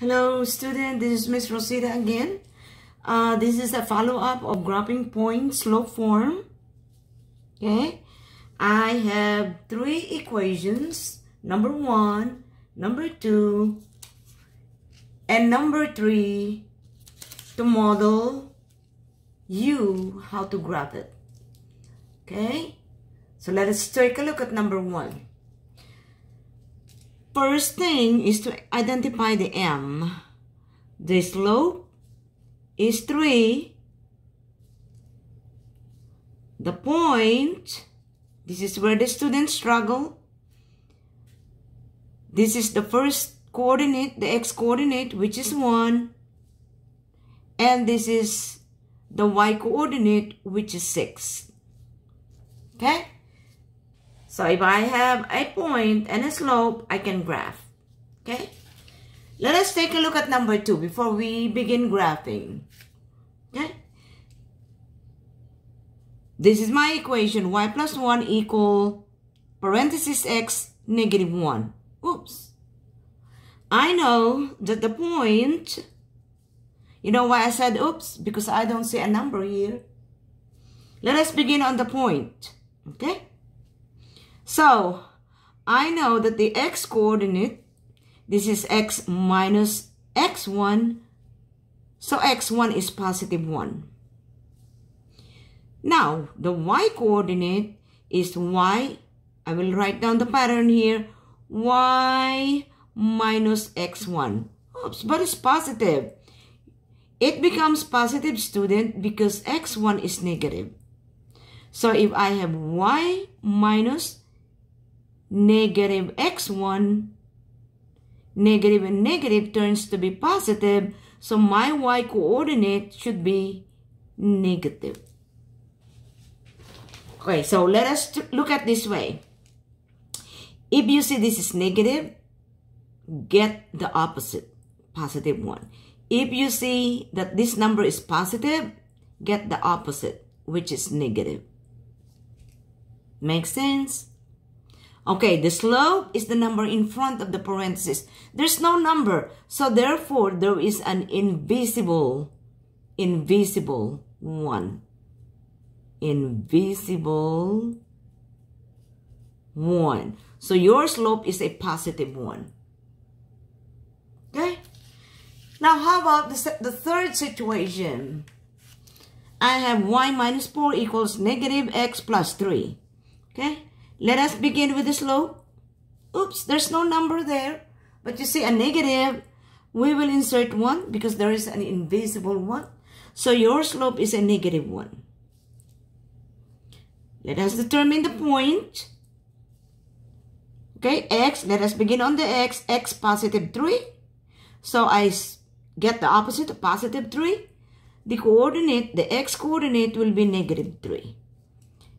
Hello student, this is Miss Rosita again. Uh, this is a follow-up of graphing point slope form. Okay, I have three equations, number one, number two, and number three to model you how to graph it. Okay, so let us take a look at number one. First thing is to identify the m. The slope is 3. The point, this is where the students struggle. This is the first coordinate, the x coordinate, which is 1. And this is the y coordinate, which is 6. Okay? So if I have a point and a slope, I can graph. Okay? Let us take a look at number 2 before we begin graphing. Okay? This is my equation. y plus 1 equal parenthesis x negative 1. Oops. I know that the point, you know why I said oops? Because I don't see a number here. Let us begin on the point. Okay? So, I know that the x coordinate, this is x minus x1, so x1 is positive 1. Now, the y coordinate is y, I will write down the pattern here, y minus x1. Oops, but it's positive. It becomes positive, student, because x1 is negative. So if I have y minus negative x1, negative and negative turns to be positive, so my y coordinate should be negative. Okay, so let us look at this way. If you see this is negative, get the opposite, positive 1. If you see that this number is positive, get the opposite, which is negative. Makes sense? Okay, the slope is the number in front of the parenthesis. There's no number. So therefore, there is an invisible, invisible one. Invisible one. So your slope is a positive one. Okay? Now, how about the, the third situation? I have y minus 4 equals negative x plus 3. Okay? Let us begin with the slope. Oops, there's no number there. But you see a negative, we will insert 1 because there is an invisible 1. So your slope is a negative 1. Let us determine the point. Okay, x, let us begin on the x, x positive 3. So I get the opposite of positive 3. The coordinate, the x coordinate will be negative 3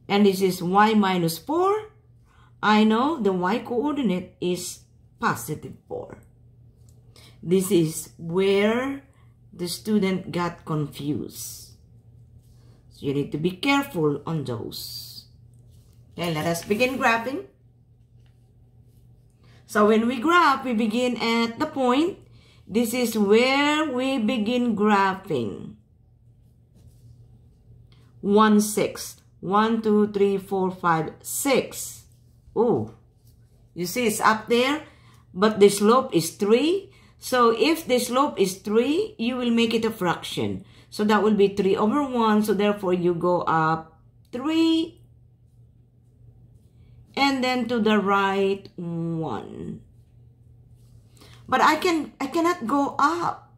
and this is y minus 4, I know the y coordinate is positive 4. This is where the student got confused. So you need to be careful on those. Okay, let us begin graphing. So when we graph, we begin at the point. This is where we begin graphing. 1 sixth. One, two, three, four, five, six. Oh, you see it's up there, but the slope is 3. So if the slope is 3, you will make it a fraction. So that will be 3 over 1. So therefore, you go up 3. And then to the right, 1. But I can I cannot go up.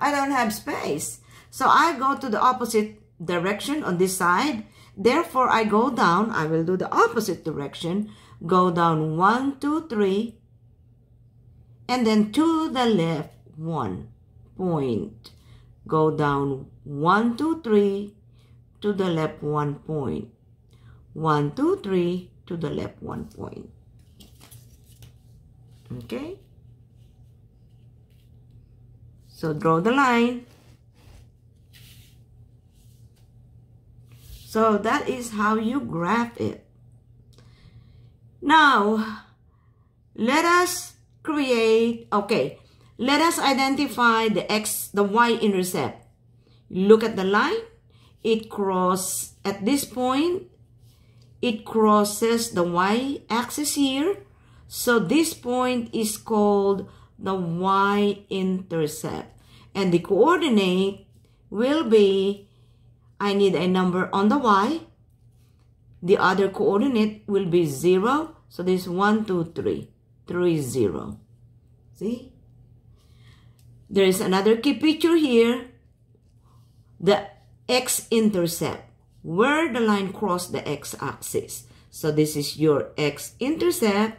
I don't have space. So I go to the opposite direction on this side Therefore, I go down. I will do the opposite direction. Go down one, two, three, and then to the left, one point. Go down one, two, three, to the left, one point. One, two, three, to the left, one point. Okay? So draw the line. So that is how you graph it. Now, let us create, okay, Let us identify the x, the y-intercept. Look at the line. It crosses at this point. It crosses the y-axis here. So this point is called the y-intercept. And the coordinate will be, I need a number on the y. The other coordinate will be 0. So this 1, 2, 3. 3, 0. See? There is another key picture here. The x-intercept. Where the line cross the x-axis. So this is your x-intercept.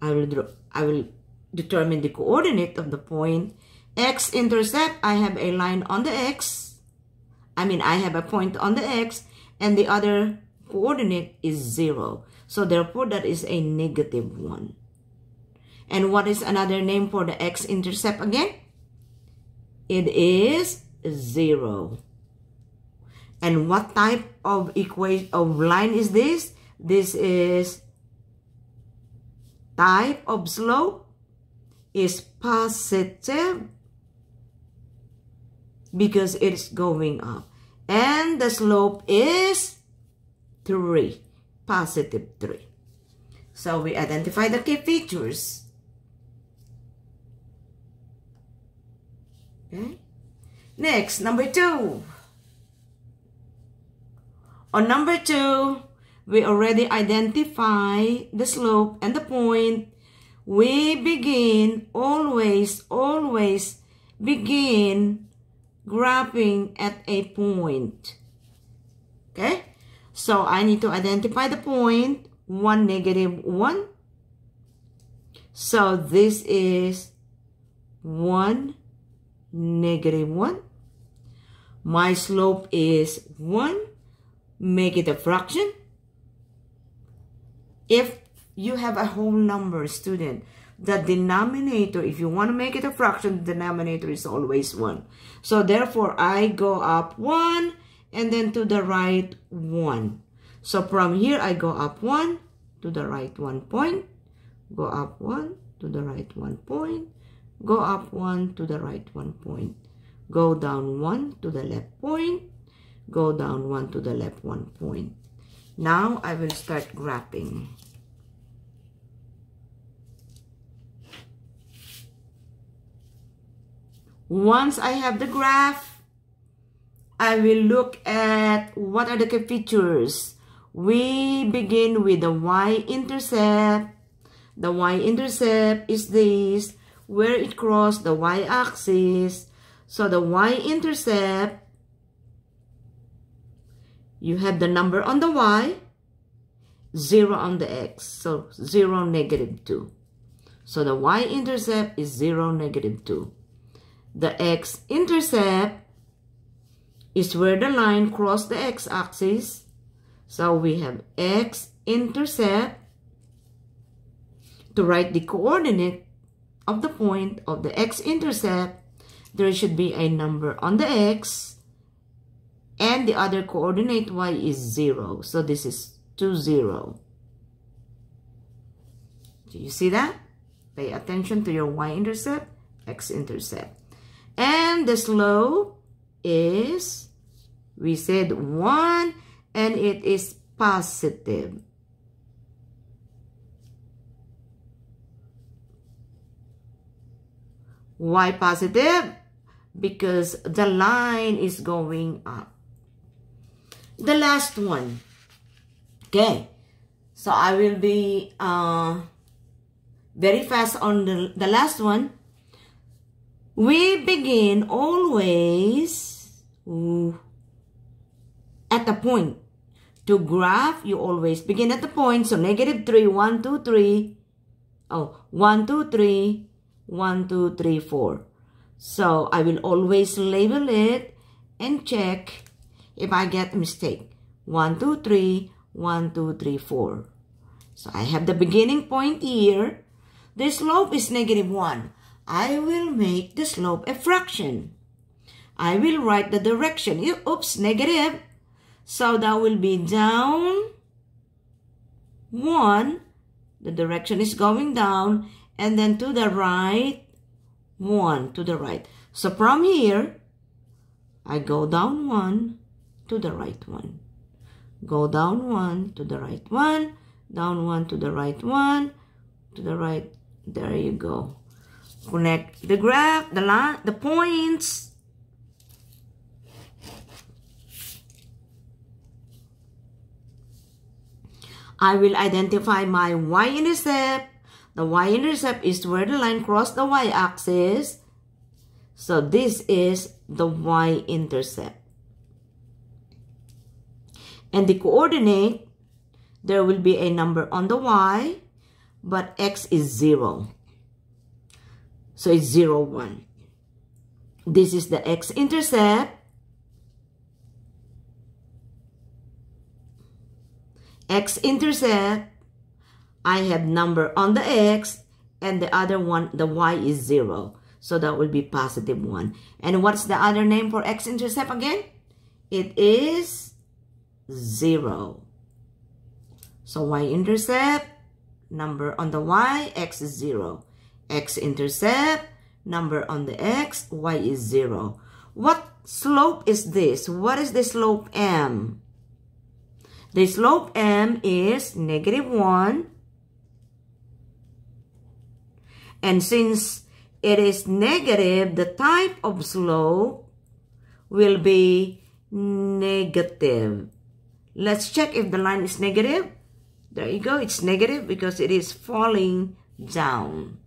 I will draw, I will determine the coordinate of the point. X-intercept, I have a line on the x. I mean, I have a point on the x. And the other coordinate is 0. So therefore, that is a negative 1. And what is another name for the x-intercept again? It is 0. And what type of equation of line is this? This is type of slope is positive because it's going up. And the slope is 3, positive 3. So we identify the key features. Okay. Next, number two. On number two, we already identify the slope and the point. We begin, always, always begin graphing at a point. Okay? So, I need to identify the point, 1, negative 1. So, this is 1, negative 1. My slope is 1. Make it a fraction. If you have a whole number, student, the denominator, if you want to make it a fraction, the denominator is always 1. So therefore, I go up 1 and then to the right 1. So from here, I go up 1 to the right 1 point, go up 1 to the right 1 point, Go up 1 to the right 1 point. Go down 1 to the left point. Go down 1 to the left 1 point. Now I will start graphing. Once I have the graph, I will look at what are the features. We begin with the y-intercept. The y-intercept is this where it crossed the y-axis. So the y-intercept, you have the number on the y, 0 on the x. So 0, negative 2. So the y-intercept is 0, negative 2. The x-intercept is where the line crossed the x-axis. So we have x-intercept to write the coordinate of the point of the x-intercept, there should be a number on the x and the other coordinate y is 0. So this is 2, 0. Do you see that? Pay attention to your y-intercept, x-intercept. And the slope is, we said 1 and it is positive. Why positive? Because the line is going up. The last one. Okay. So I will be uh, very fast on the, the last one. We begin always at the point. To graph, you always begin at the point. So negative 3, 1, 2, 3. Oh, 1, 2, 3. 1, 2, 3, 4. So I will always label it and check if I get a mistake. 1, 2, 3, 1, 2, 3, 4. So I have the beginning point here. The slope is negative 1. I will make the slope a fraction. I will write the direction. Oops, negative. So that will be down 1. The direction is going down and then to the right 1 to the right. So from here, I go down 1 to the right 1. Go down 1 to the right 1, down 1 to the right 1, to the right. There you go. Connect the graph, the line, the points. I will identify my y-intercept. The y-intercept is where the line crosses the y-axis. So this is the y-intercept. And the coordinate, there will be a number on the y, but x is 0. So it's 0, 1. This is the x-intercept. X-intercept, I have number on the x, and the other one, the y is 0. So that will be positive 1. And what's the other name for x-intercept again? It is 0. So y-intercept, number on the y, x is 0. X-intercept, number on the x, y is 0. What slope is this? What is the slope m? The slope m is negative 1. And since it is negative, the type of slope will be negative. Let's check if the line is negative. There you go. It's negative because it is falling down.